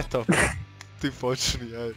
Eto, ti počni, aj.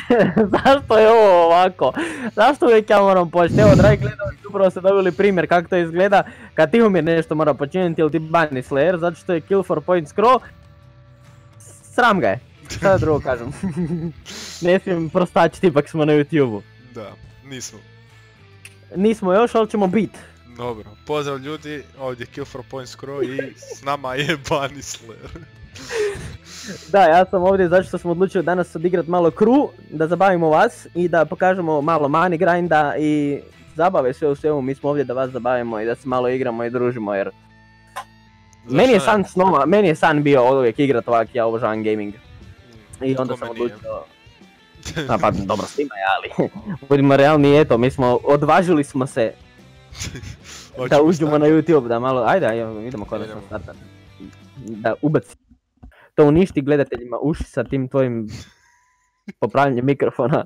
Zašto je ovo ovako? Zašto uvijek ja moram početi? Evo, dragi gledalci, upravo ste dobili primjer kako to izgleda kad Tihomir nešto mora počiniti ili ti bani Slayer, zato što je kill for point scroll. Sram ga je. Šta drugo kažem? ne smijem prostačiti, ipak smo na YouTube-u. Da, nismo. Nismo još, ali ćemo bit. Dobro, pozdrav ljudi, ovdje je Kill for Point Scroll i s nama je Bunny Slayer. Da, ja sam ovdje zato što smo odlučili danas odigrat malo crew, da zabavimo vas i da pokažemo malo money grinda i zabave sve u svemu, mi smo ovdje da vas zabavimo i da se malo igramo i družimo jer meni je Zašto ne? san snova, meni je san bio uvijek igrat ovak, ja obožavam gaming. I onda sam odlučio, a pa dobro svima je, ali budimo realni, eto, mi smo, odvažili smo se da uđemo na? YouTube, da malo, ajde, idemo kod da sam startan. Da ubaci. To uništi gledateljima uši sa tim tvojim popravljanjem mikrofona.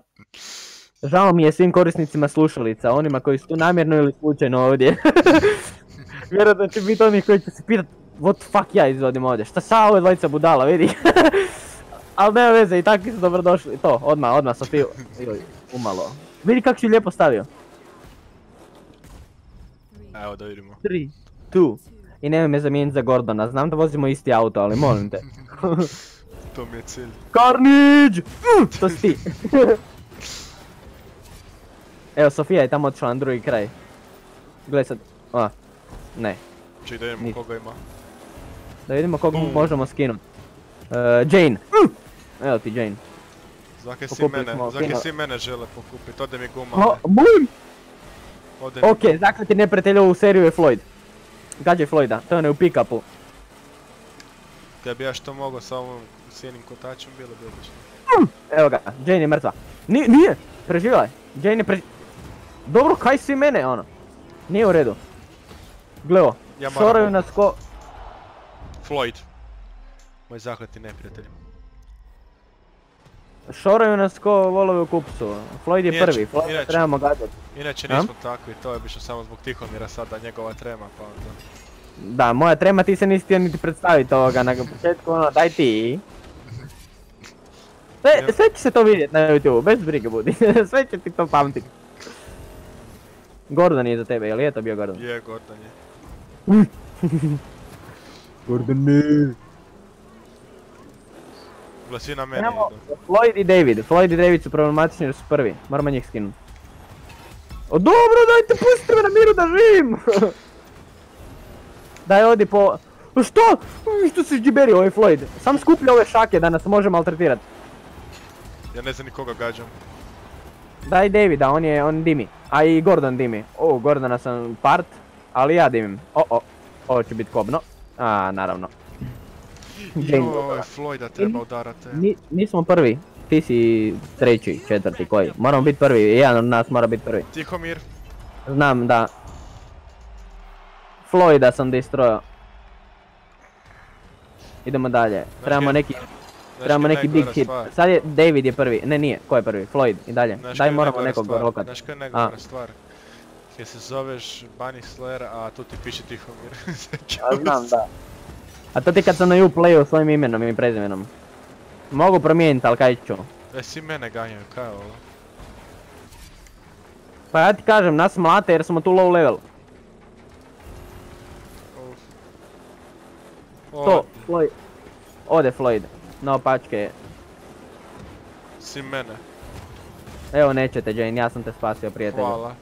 Žao mi je svim korisnicima slušalica, onima koji su tu namjerno ili slučajno ovdje. Vjerojatno će biti onih koji će se pitat what the fuck ja izvodim ovdje, šta sa ove dvojica budala, vidi. Ali nema veze, i takvi su dobrodošli. To, odmah, odmah Sofiju. Joj, umalo. Vidi kako si lijepo stavio. Evo da vidimo. 3, 2. I nemoj me zamijeniti za Gordona, znam da vozimo isti auto, ali molim te. To mi je cilj. Carnage! To si ti. Evo, Sofija je tamo otišla na drugi kraj. Gle sad, a, ne. Ček da vidimo koga ima. Da vidimo kog Bum. možemo skinut. E, Jane. Evo ti Jane. Zake Pokupili mene, zake svi mene žele pokupit, ode mi guma. O, bum! Ode mi Ok, zakleti neprijatelj ovu seriju je Floyd. Gađaj Floyda, to je onaj u pick-upu. Kad bi ja što mogao sa ovom sjenim kotačem, bilo bi odlično. Evo ga, Jane je mrtva. Ni, nije, preživjela je. Jane je pre... Dobro, kaj si mene, ono. Nije u redu. Gle ovo, Ja šoraju nas ko... Floyd. Moj zakleti neprijatelj. Šoraju nas ko volovi u kupcu. Floyd je Inače- prvi, Floyd inače- trebamo gađati. Inače A? nismo takvi, to je obično samo zbog Tihomira sada, njegova trema, pa onda... Da, moja trema ti se nisi htio niti predstaviti ovoga na početku, ono, daj ti. Sve, će se to vidjet na YouTube, bez brige budi, sve će ti to pamtit. Gordon je za tebe, jel je to bio Gordon? Je, Gordon je. Gordon ne. Gle, svi na mene. Floyd i David, Floyd i David su problematični jer su prvi, moramo njih skinuti. O dobro, dajte pustite me na miru da živim! Daj odi po... Što? Što se džiberi ovaj Floyd? Sam skuplja ove šake da nas može maltretirati. Ja ne znam ni koga gađam. Daj Davida, on je, on dimi. A i Gordon dimi. O, Gordona sam part, ali ja dimim. O, o, ovo će biti kobno. A, naravno. Joj, Floyda treba udarati. Ni, nismo prvi. Ti si treći, četvrti, koji? Moramo biti prvi, jedan od nas mora biti prvi. Tihomir, Znam da... Floyda sam destroyo. Idemo dalje. Trebamo neki, trebamo neki big hit. Sad je David je prvi. Ne, nije. Ko je prvi? Floyd. I dalje. Daj moramo nekog rokat. Znaš kaj je najgora stvar? Kad se zoveš Bunny Slayer, a tu ti piše Tihomir. Ja znam, da. A to ti kad sam na Uplayu svojim imenom i prezimenom. Mogu promijeniti, ali kaj ću. E, svi mene ganjaju, kaj je ovo? Pa ja ti kažem, nas mlate jer smo tu low level. Uf. To, O, Floyd. Ode Floyd. No pačke. si mene, Evo nećete Jane, ja sam te spasio prijatelju. hvala.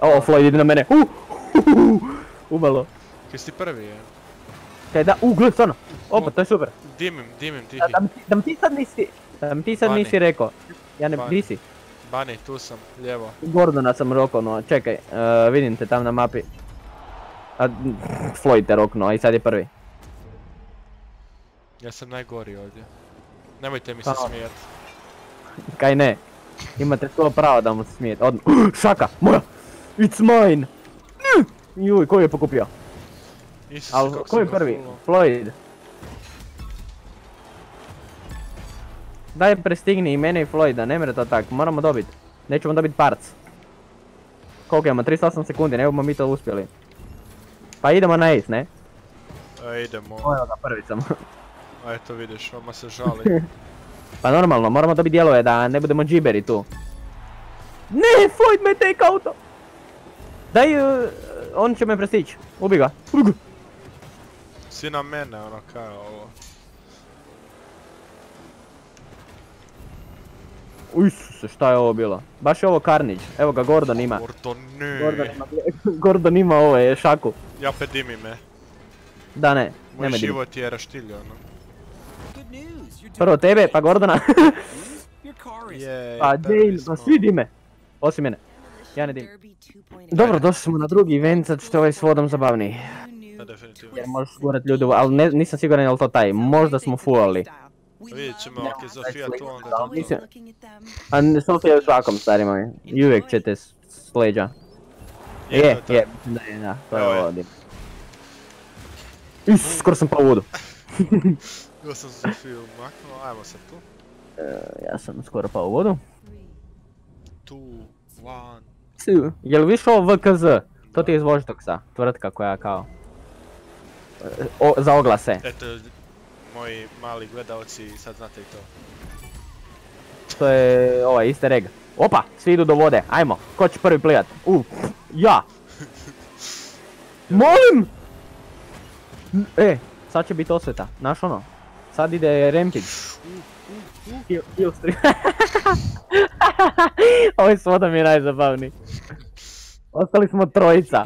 O, Floyd ide na mene. Uh, Umalo. Kaj si prvi je? Kaj da, u, gled, stvarno. Opa, to je super. Dimim, dimim, tihi. Da, da, mi ti- da mi ti sad nisi, da mi ti sad nisi rekao. Ja ne, Vani. di si? Bunny, tu sam, lijevo. Gordona sam roknuo, čekaj, e, vidim te tam na mapi. A, Floyd te roknuo i sad je prvi. Ja sam najgori ovdje. Nemojte mi se smijat. Kaj ne? Imate svo pravo da mu se smijete. Odmah. Šaka, moja! It's mine! Juj, ko je pokupio? Isuse, Al, kako ko je prvi? Floyd. Daj prestigni i mene i Floyda, ne mre to tak, moramo dobit. Nećemo dobit parts. Koliko imamo? 38 sekundi, ne bomo mi to uspjeli. Pa idemo na ace, ne? E, idemo. Evo ga, prvi sam. A eto vidiš, odmah se žali. Pa normalno, moramo dobiti dijelove da ne budemo džiberi tu. Ne, Floyd me take auto! Daj, uh, on će me prestići. Ubi ga. Ubi ga. Svi na mene, ono kao ovo. Isuse, šta je ovo bilo? Baš je ovo Carnage. Evo ga, Gordon ima. Gordon, Gordon ne. ima, Gordon ima ovo je šaku. Ja pedimi me. Da ne, Moj nema dim. život je raštilj, ono. Prvo tebe, pa Gordona. Jej, pa Jane, pa svi dime. Osim mene. Ja ne dim. Dobro, došli smo na drugi event, što je ovaj s vodom zabavniji. Da, definitivno. Jer možeš gurat ljudi, ali ne, nisam siguran je li to taj. Možda smo fullali. Vidjet ćemo ako je Zofija tu, onda to to. A ne, Sofija je u svakom, stari moj. I uvijek ćete s, leđa. Je, Je, da je, da, to je ovo dim. Is, skoro sam pao u vodu. Ja sam Zofiju maknuo, ajmo se tu. Ja sam skoro pao u vodu. Tu, one. Jel više ovo VKZ? To ti je iz Voždoksa, tvrtka koja kao... O, za oglase. Eto, moji mali gledalci, sad znate i to. To je ovaj easter egg. Opa, svi idu do vode, ajmo. Ko će prvi plivat? U, ja! Molim! E, sad će biti osveta, znaš ono? Sad ide rampage. Kill, kill stream. Ovaj s vodom je najzabavniji. Ostali smo trojica.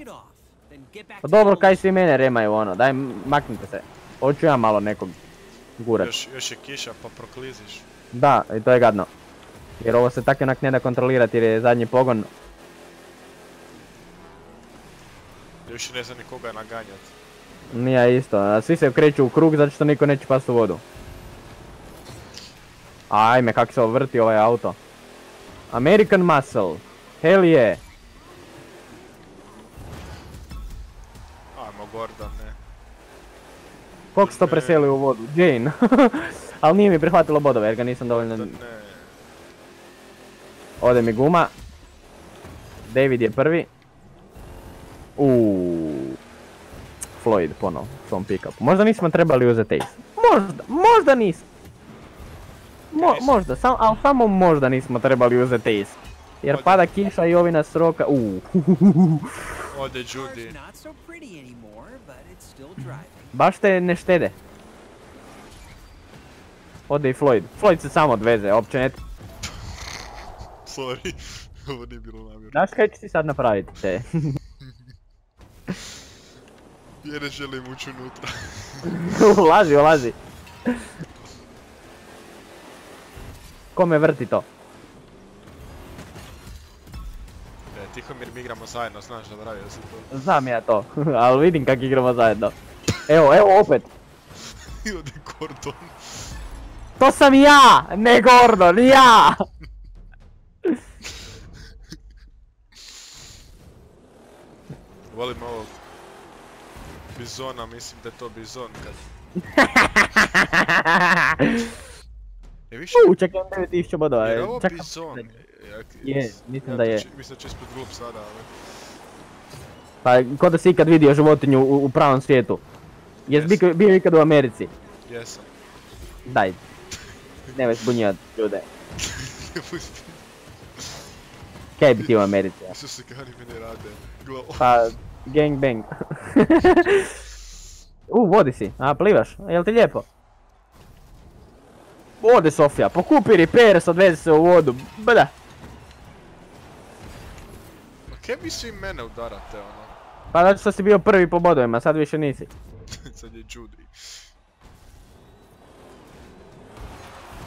Pa dobro, kaj svi mene remaju ono, daj maknite se. Hoću ja malo nekog gurat. Još, još je kiša pa prokliziš. Da, i to je gadno. Jer ovo se tak onak ne da kontrolirati jer je zadnji pogon. Još ne znam ni koga naganjat. Nije isto, a svi se kreću u krug zato što niko neće pasti u vodu. Ajme, kak se vrti ovaj auto. American Muscle. Hell yeah. Kog se to preseli u vodu? Jane. Ali nije mi prihvatilo bodove jer ga nisam dovoljno... Ode mi guma. David je prvi. Uuu. Floyd ponovo, svom pick-upu. Možda nismo trebali uzeti ace. Možda, možda nismo. Mo, možda, sam, ali samo možda nismo trebali uzeti ace. Jer Ode. pada kiša i ovi nas roka, uuu. Ode Judy. Baš te ne štede. Ode i Floyd. Floyd se samo odveze, opće ne... Sorry. Ovo nije bilo namjerno. Znaš kaj ću ti sad napraviti te? Ja ne želim ući unutra. ulazi, ulazi. Kome vrti to? E, Tihomir mi igramo zajedno, znaš da si to. Znam ja to, ali vidim kak igramo zajedno. Evo, evo opet. I ode Gordon. To sam ja, ne Gordon, ja! Volim ovog bizona, mislim da je to bizon kad... E više, U, čekaj, 9000 bodova. je li ovo čekam. bizon? Je, mislim da je. Mislim da će ispred glup sada, ali... Pa, ko da si ikad vidio životinju u, u pravom svijetu. Jes Jesam. bi- bio ikad u Americi? Jesam. Daj. Nemoj zbunjivati ljude. Kaj bi ti u Americi? Isuse, gani mi ne rade. Gle, oh, Pa, gang bang. U, vodi si. A, plivaš. Jel ti lijepo? Ode Sofija, pokupi repairs, odvezi se u vodu. Bada. Ma kaj vi svi mene udarate, ono? Pa zato što si bio prvi po bodovima, sad više nisi. Sad je Judy.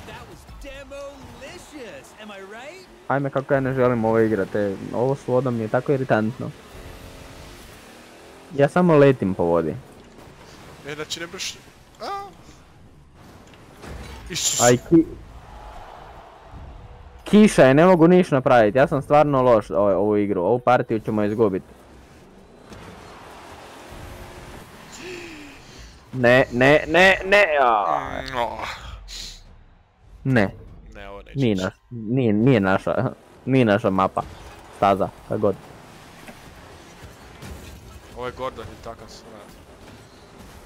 That was demolicious, am I right? Ajme kako ja ne želim ovo igrati, ovo s vodom je tako iritantno. Ja samo letim po vodi. E, znači ne? Isus. Aj ki... Kiša je, ne mogu niš napraviti, ja sam stvarno loš ovu igru, ovu partiju ćemo izgubiti. Ne, ne, ne, ne, a, Mm, ne, Ne, ovo neće nije, naš, nije, nije naša, nije naša mapa, staza, kako god. Ovo je Gordon i takav srat.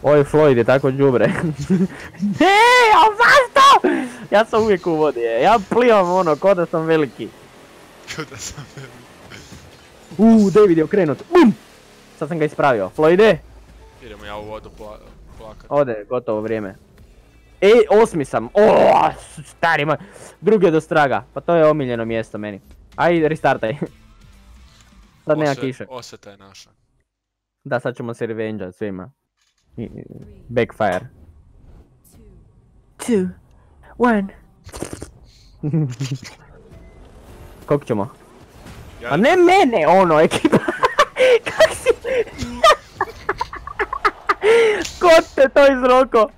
Ovaj Floyd je tako đubre. ne, ali zašto? Ja sam uvijek u vodi, je. ja plivam ono, ko da sam veliki. Ko da sam veliki. Uuu, David je okrenut. Bum! Sad sam ga ispravio. Floyde, Idemo ja u vodu plakat. ode, gotovo vrijeme. E, osmi sam. O, stari moj. Drugi je do straga. Pa to je omiljeno mjesto meni. Aj, restartaj. Sad nema kiše. Osveta je naša. Da, sad ćemo se revengeat svima. Backfire. Two, one. Koliko ćemo? Ja, A ne mene, ono, ekipa. Kak si... Ko te to izroko?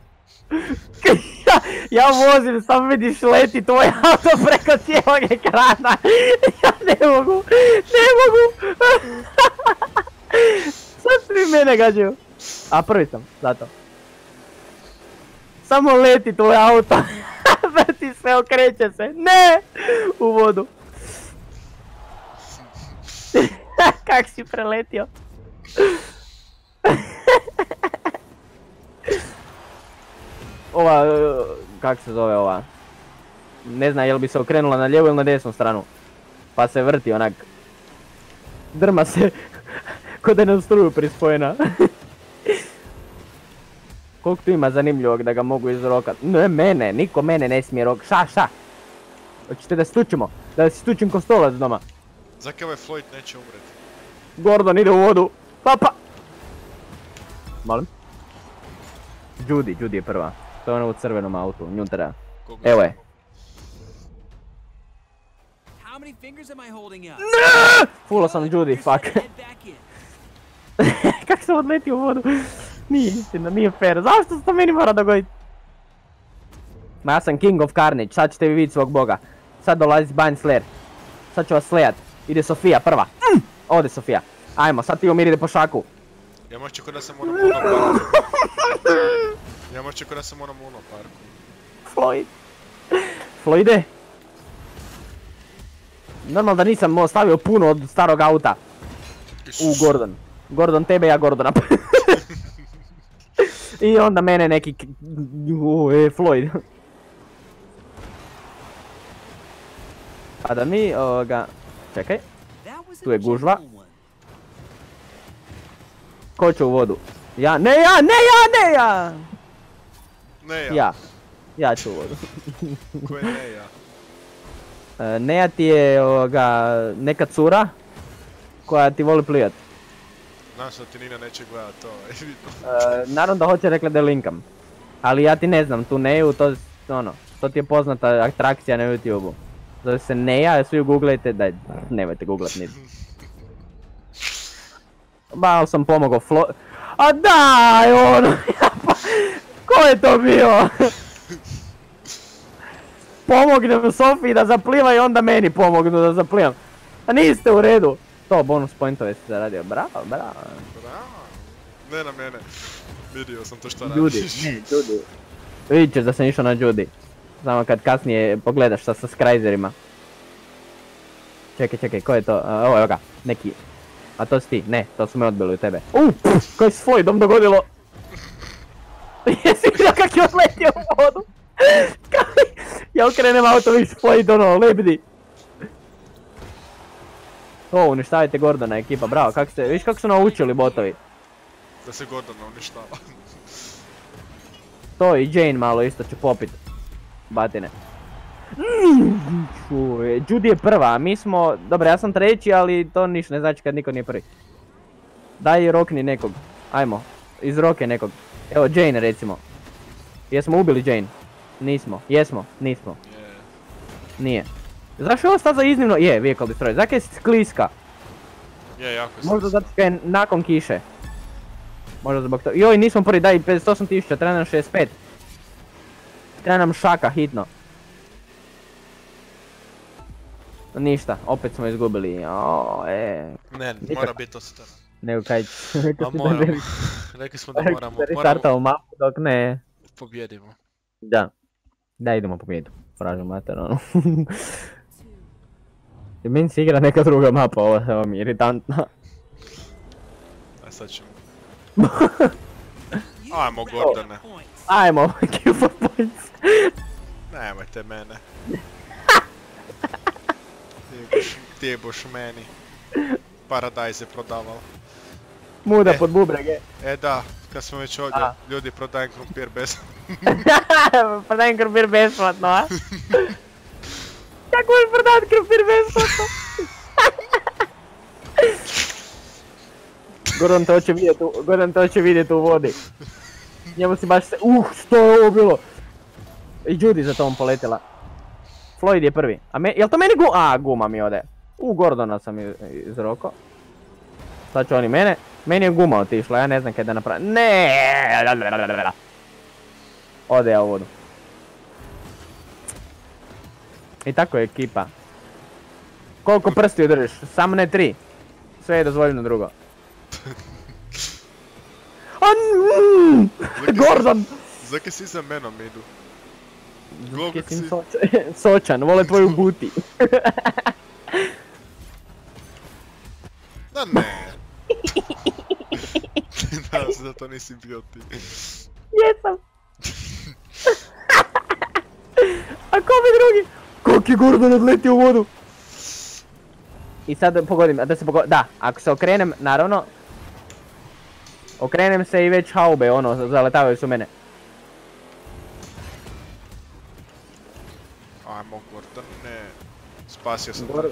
ja, ja vozim, sam vidiš leti tvoj auto preko cijelog ekrana. ja ne mogu, ne mogu. Sad svi mene gađaju. A prvi sam, zato. Samo leti tvoj auto. Vrti se, okreće se. Ne! U vodu. Kak si preletio? ova, e, kak se zove ova? Ne znam jel bi se okrenula na lijevu ili na desnu stranu. Pa se vrti onak. Drma se. Ko da je na struju prispojena. Koliko tu ima zanimljivog da ga mogu izrokat? Ne mene, niko mene ne smije rok. Ša, ša? Hoćete da stučimo? Da si stučim ko stolac doma. Zakaj ovaj Floyd neće umreti? Gordon ide u vodu. Papa! Molim? Judy, Judy je prva. To je ona u crvenom autu, nju treba. Evo je. How many fingers am I holding up? Fulo sam Judy, fuck. Kak sam odletio u vodu? Nije istina, nije fair. Zašto se to meni mora dogoditi? Ma ja sam King of Carnage, sad ćete vi vidjeti svog boga. Sad dolazi Bind Slayer. Sad ću vas slejat. Ide Sofija prva. Mm! Ode Sofija. Ajmo, sad ide po šaku. Ja možda kod da sam. Ja možda kod da sam u onom Uno parku. Floyd. Floyde. Normalno da nisam ostavio puno od starog auta. U Gordon. Gordon tebe, ja Gordona. I onda mene neki... k- U, e, Floyd. A da mi, ovoga... Čekaj, Tu je gužva. ko će u vodu? Ja, ne ja, ne ja, ne ja! Ne ja. Ja. Ću vodu. Ko je ne ja? E, Neja ti je ovoga, neka cura koja ti voli plijat. Znam da ti Nina neće gledat to. E, naravno da hoće rekla da je linkam. Ali ja ti ne znam, tu Neju, to, ono, to ti je poznata atrakcija na YouTube-u. Zove se Neja, svi ju googlajte, daj, nemojte googlat niti. Malo sam pomogao Flo... A daj, ono, ja ko je to bio? Pomognem Sofiji da zapliva i onda meni pomognu da zaplivam. A niste u redu. To, bonus pointove si zaradio, bravo, bravo. Bravo. Ne na mene. Vidio sam to šta radiš. Ljudi, ne, Judy. Vidit ćeš da sam išao na Judy. Samo kad kasnije pogledaš sa subscriberima. Čekaj, čekaj, ko je to? Ovo, evo ga, neki. A to si ti? Ne, to su me odbili u tebe. U, pff, koji s Floydom dogodilo? Jesi vidio kak je odletio u vodu? Ja okrenem auto, viš Floyd ono, lebdi. O, uništavajte Gordona ekipa, bravo, kak ste, viš kako su naučili botovi. Da se Gordon uništava. To i Jane malo isto će popit. Batine. Mm, Judy je prva, a mi smo... Dobro, ja sam treći, ali to ništa ne znači kad niko nije prvi. Daj rokni nekog. Ajmo, iz roke nekog. Evo, Jane recimo. Jesmo ubili Jane? Nismo. Jesmo? Nismo. Je. Nije. Zašto je ovo staza iznimno... Je, vehicle destroy. Zakaj je skliska? Je, jako je Možda zato je nakon kiše. Možda zbog toga. Joj, nismo prvi, daj 58 tisuća, treba nam 65. Treba nam šaka, hitno. Ništa, opet smo izgubili. O, e, Ne, mora biti ostalo. nego kaj Ma moramo. Rekli smo da moramo, Restartao mapu dok ne. pobjedimo. Da. Da idemo pobjedu. Fražu mater, ono. I meni se igra neka druga mapa, ovo, mi je iritantna. A sad ćemo. Ajmo Gordane. Ajmo, kill for points. Nemojte mene. Ti boš, meni. Paradise je prodaval. Muda E. pod bubrege. E da, kad smo već ovdje, A. ljudi prodajem krumpir bez... Prodajem krumpir besplatno, a? Kako možeš prodavat krumpir besplatno? Gordon to će vidjet, Gordon to će vidjet u vodi. Njemu si baš se, uh, što je ovo bilo? I Judy za tom poletila. Floyd je prvi. A me, jel to meni gu... A, guma mi ode. U, Gordona sam iz- izroko. Sad će oni mene. Meni je guma otišla, ja ne znam kaj da napravim. Ne! Ode ja u vodu. I tako je ekipa. Koliko prsti udržiš? Samo ne tri. Sve je dozvoljeno drugo. Mm, Gordon! Zaki si za menom idu? Si si. sočan, sočan, vole tvoju buti. Da ne. Nadam se da to nisi bio ti. Jesam. A ko bi drugi? Kak je Gordon odletio u vodu? I sad pogodim, a da se pogodim, da, ako se okrenem, naravno, okrenem se i već haube, ono, zaletavaju su mene. Ajmo Gordane. Spasio sam. Gordon,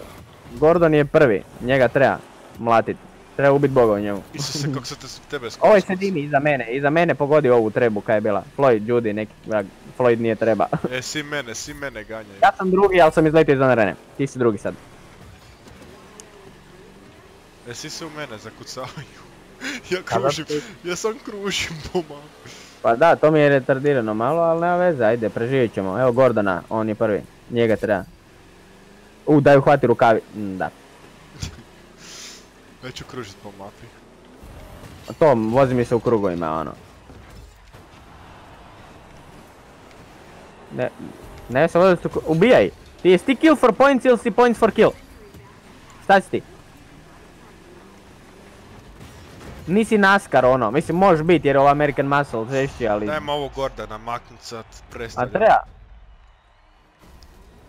Gordon je prvi, njega treba mlatit. Treba ubit boga u njemu. Isuse, kako se te, tebe skoro Ovaj se dimi iza mene, iza mene pogodi ovu trebu kaj je bila. Floyd, Judy, neki, Floyd nije treba. E, si mene, si mene ganjaj. ja sam drugi, ali sam izletio iza arene. Ti si drugi sad. E, svi se u mene zakucavaju. Ja kružim, ja sam kružim po mapi. Pa da, to mi je retardirano malo, ali nema veze, ajde, preživjet ćemo. Evo Gordona, on je prvi, njega treba. U, daj uhvati rukavi, Mm, da. Neću kružit po mapi. A To, vozi mi se u krugovima, ono. Ne, ne se vozi u ubijaj! Ti jesi ti kill for points ili si points for kill? Šta si ti? Nisi naskar ono, mislim možeš biti jer je ovo American Muscle žešći, ali... Dajmo ovo Gordana maknut sad, A predstavlja. treba,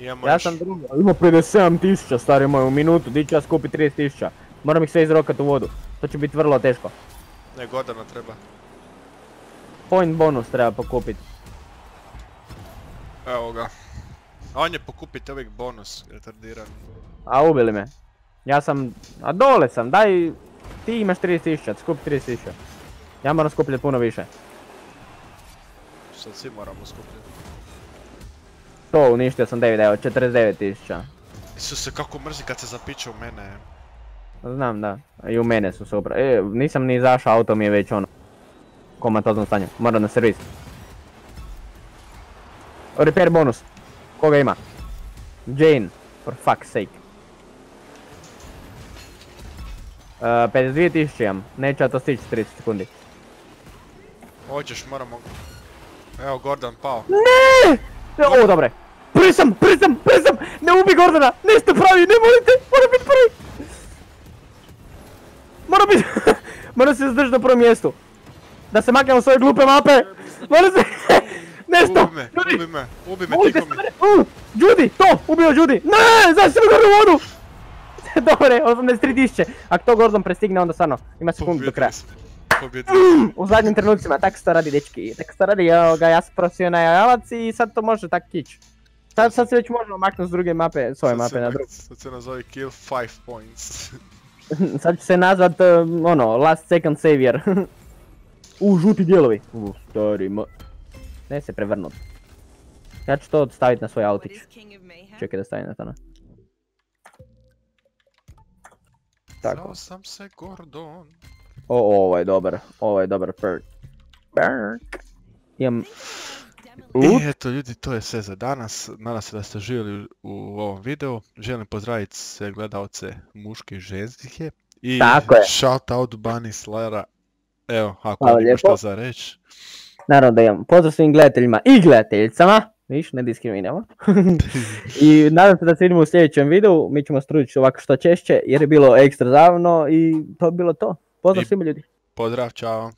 Imamo ja još- sam drugi. Ima 57 tisuća stari moj u minutu, di ću ja skupi 30 tisuća. Moram ih sve izrokat u vodu, to će biti vrlo teško. Ne, Gordana treba. Point bonus treba pokupit. Evo ga. A on je pokupit uvijek bonus, retardiran. A ubili me. Ja sam, a dole sam, daj, ti imaš 30 tisuća, skupi 30 tisuća. Ja moram skupljati puno više. Sad svi moramo skupljati. To uništio sam David, evo, 49 tisuća. Isuse, kako mrzi kad se zapiče u mene. Znam, da. I u mene su se upra... E, nisam ni izašao, auto mi je već ono... komatoznom stanju. Moram na servis. Repair bonus. Koga ima? Jane. For fuck's sake. Uh, 52 tisuće imam. Neću ja to stići 30 sekundi. Hoćeš, moramo... Evo, Gordon pao. Ne! O, dobre. Prvi sam, prvi sam, prvi sam! Ne ubi Gordona! Nešto pravi, ne molite! Mora biti prvi! Mora biti... Mora se zadržati na prvom mjestu. Da se maknemo s ove glupe mape! Mora se... Nešto! Ubi me, Ljudi! ubi me, ubi me, tiho mi. se, uh, Judy, to! Ubio Judy! Ne! Zašto mi gore u vodu? Dobre, 83 tisuće. Ako to Gordon prestigne, onda stvarno ima sekundu do kraja. U zadnjim trenucima, tako se to radi dečki. Tako se to radi, evo ga, ja sam profesionalac i sad to može tak ići. Sad, sad se već možemo maknuti s druge mape, s ove Sad mape na drugu. Sad se nazovi kill 5 points. Sad će se nazvat, um, ono, last second savior. U, žuti dijelovi. U, stari mo... Ne se prevrnut. Ja ću to staviti na svoj autić. Čekaj da stavim na to na. Tako. Zvao sam se Gordon. O, ovo je dobar, ovo je dobar perk. Perk. Imam... I eto ljudi, to je sve za danas. Nadam se da ste živjeli u ovom videu. Želim pozdraviti sve gledalce muške i ženske. I Tako je. shout out Bunny Slera. Evo, ako ima šta za reći. Naravno da imam. Pozdrav svim gledateljima i gledateljicama. Viš, ne diskriminiramo. I nadam se da se vidimo u sljedećem videu. Mi ćemo stručiti ovako što češće jer je bilo ekstra zabavno i to je bilo to. Pozdrav I- svima ljudi. Pozdrav, čao.